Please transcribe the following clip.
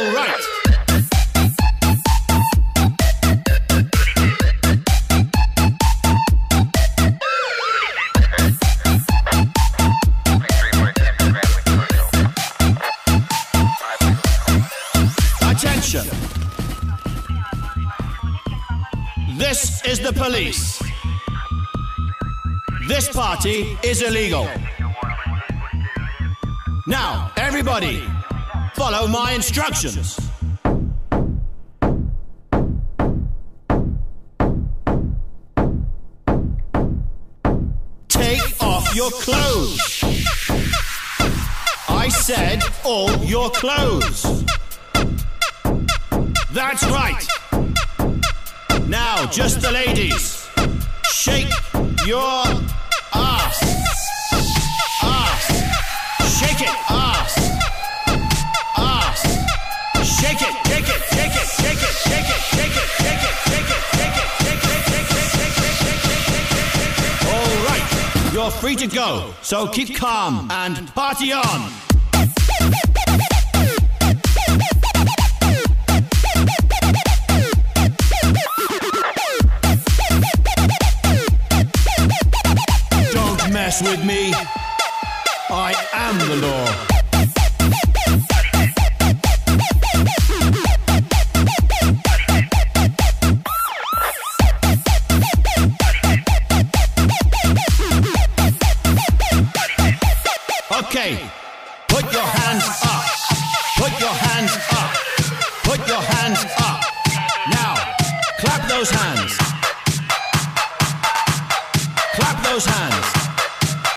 All right. Attention. This is the police. This party is illegal. Now, everybody, follow my instructions. Take off your clothes. I said all your clothes. That's right. Now, just the ladies. Shake your You're free to go. So keep calm and party on. Don't mess with me. I am the law. DJ, put your hands up. Put your hands up. Put your hands up. Now, clap those hands. Clap those hands.